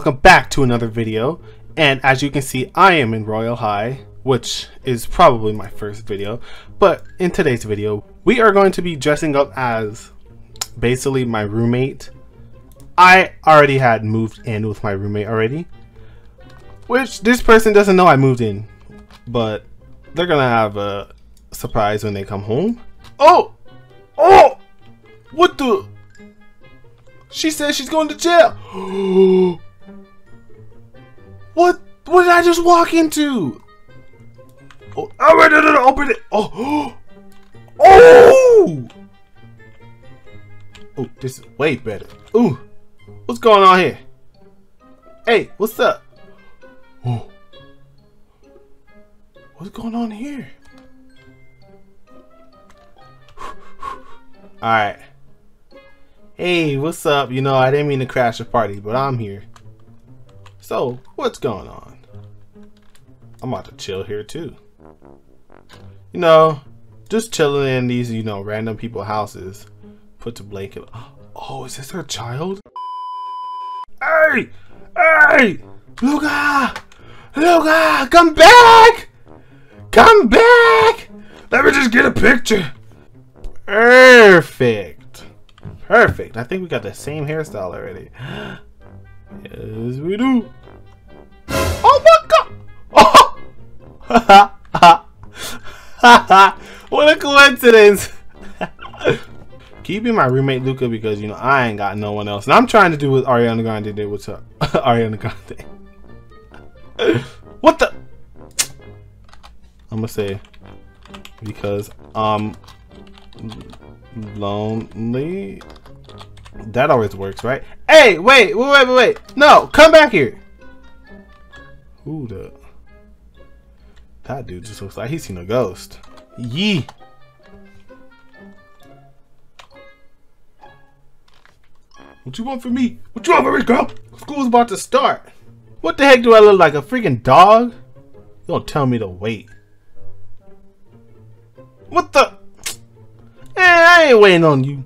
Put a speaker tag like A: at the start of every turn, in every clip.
A: welcome back to another video. And as you can see, I am in Royale High, which is probably my first video. But in today's video, we are going to be dressing up as basically my roommate. I already had moved in with my roommate already, which this person doesn't know I moved in, but they're gonna have a surprise when they come home. Oh! Oh! What the? She says she's going to jail. Oh! What? What did I just walk into? Oh, oh wait, no, no, no, open it. Oh, oh, oh, this is way better. Ooh, what's going on here? Hey, what's up? Oh, what's going on here? All right. Hey, what's up? You know, I didn't mean to crash the party, but I'm here. So, what's going on? I'm about to chill here too. You know, just chilling in these, you know, random people houses. Put the blanket. Oh, is this her child? Hey! Hey! Luca! Luca! Come back! Come back! Let me just get a picture. Perfect. Perfect. I think we got the same hairstyle already. yes, we do. Oh my god! Oh! what a coincidence! Keeping my roommate Luca because you know I ain't got no one else, and I'm trying to do what Ariana Grande did. What's up, Ariana Grande? what the? I'm gonna say because um lonely that always works, right? Hey, wait, wait, wait, wait. No, come back here. Who the? That dude just looks like he's seen a ghost. Yee. What you want from me? What you want from me, girl? School's about to start. What the heck do I look like? A freaking dog? You don't tell me to wait. What the? Eh, I ain't waiting on you.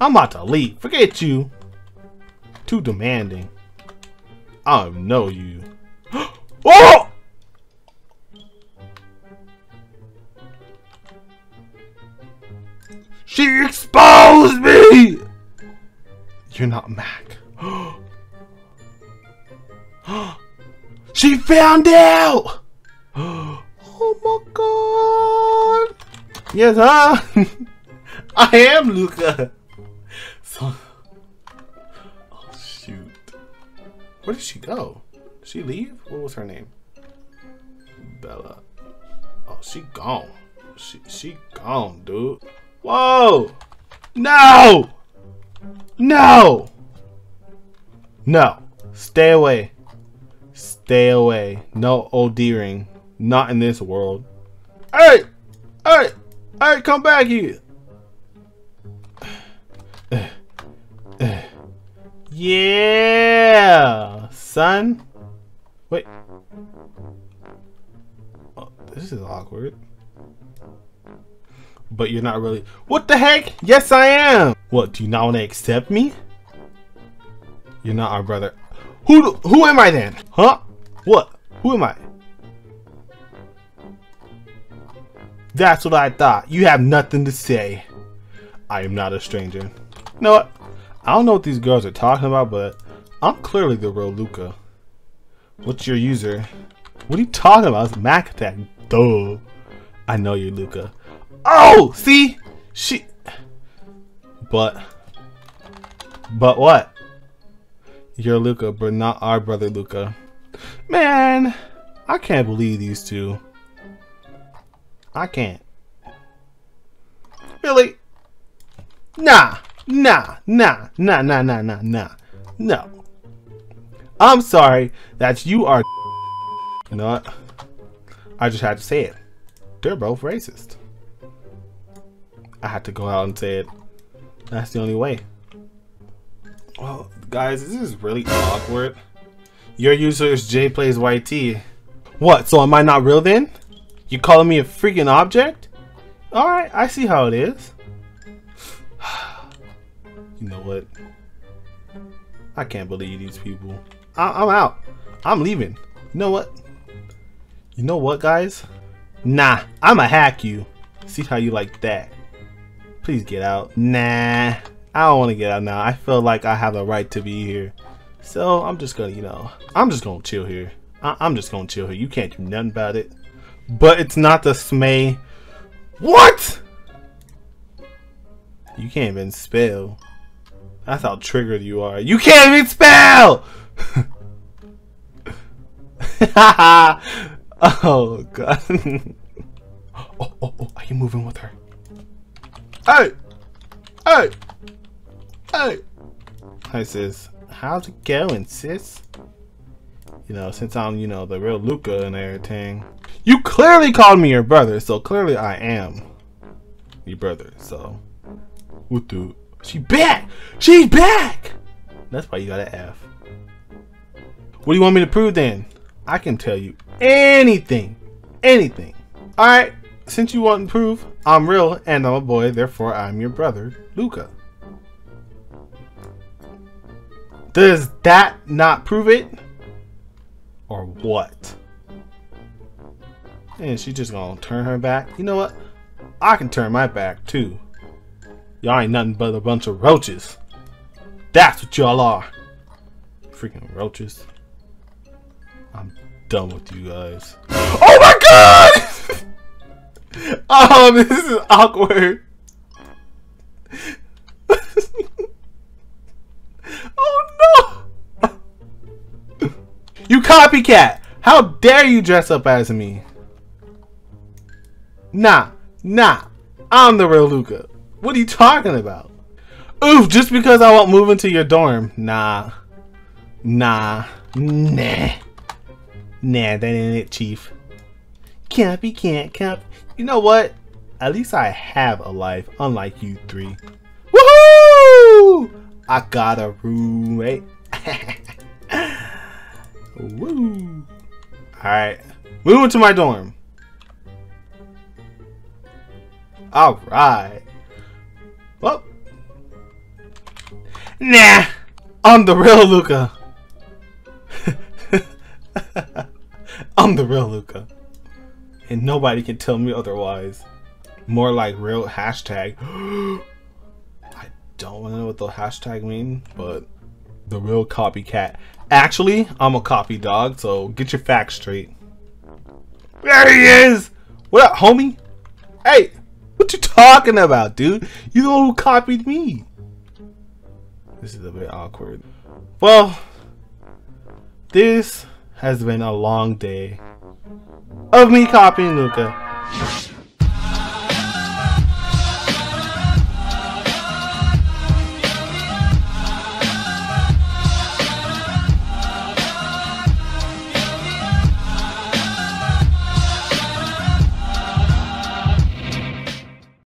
A: I'm about to leave. Forget you. Too demanding. I don't know you. oh! She exposed me! You're not Mac. she found out! Oh my god! Yes, huh? I am Luca. Oh shoot, where did she go? Did she leave? What was her name? Bella. Oh, she gone. She she gone, dude. Whoa! No! No! No! Stay away. Stay away. No OD Not in this world. Hey! Hey! Hey, come back here! Yeah, son. Wait. Oh, this is awkward. But you're not really. What the heck? Yes, I am. What? Do you not want to accept me? You're not our brother. Who? Who am I then? Huh? What? Who am I? That's what I thought. You have nothing to say. I am not a stranger. You know what? I don't know what these girls are talking about, but I'm clearly the real Luca. What's your user? What are you talking about? It's Mac Attack. Duh. I know you're Luca. Oh, see? She. But. But what? You're Luca, but not our brother Luca. Man, I can't believe these two. I can't. Really? Nah. Nah, nah, nah, nah, nah, nah, nah. No. I'm sorry that you are. You know what? I just had to say it. They're both racist. I had to go out and say it. That's the only way. Well, guys, this is really awkward. Your user is J plays YT. What? So am I not real then? You calling me a freaking object? Alright, I see how it is. You know what? I can't believe these people. I I'm out. I'm leaving. You know what? You know what, guys? Nah, I'ma hack you. See how you like that. Please get out. Nah, I don't want to get out now. I feel like I have the right to be here. So I'm just gonna, you know, I'm just gonna chill here. I am just gonna chill here. You can't do nothing about it. But it's not the Smay. What? You can't even spell. That's how triggered you are. You can't even spell! oh, God. oh, oh, oh, are you moving with her? Hey! Hey! Hey! Hi, sis. How's it going, sis? You know, since I'm, you know, the real Luca and everything. You clearly called me your brother, so clearly I am your brother, so. What the? She back! She's back! That's why you got an F. What do you want me to prove then? I can tell you anything. Anything. Alright, since you want proof, I'm real and I'm a boy, therefore I'm your brother, Luca. Does that not prove it? Or what? And she's just gonna turn her back. You know what? I can turn my back too. Y'all ain't nothing but a bunch of roaches. That's what y'all are. Freaking roaches. I'm done with you guys. Oh my god! oh, this is awkward. oh no! you copycat! How dare you dress up as me? Nah, nah. I'm the real Luca. What are you talking about? Oof, just because I won't move into your dorm. Nah. Nah. Nah. Nah, that ain't it, Chief. Cappy can't can't. You know what? At least I have a life, unlike you three. Woohoo! I got a roommate. Woo! Alright. Moving to my dorm. Alright. Well. Nah. I'm the real Luca. I'm the real Luca. And nobody can tell me otherwise. More like real hashtag. I don't want to know what the hashtag mean, but the real copycat. Actually, I'm a copy dog, so get your facts straight. There he is! What up, homie? Hey, what you talking about, dude? You the one who copied me. This is a bit awkward. Well, this has been a long day of me copying Luca.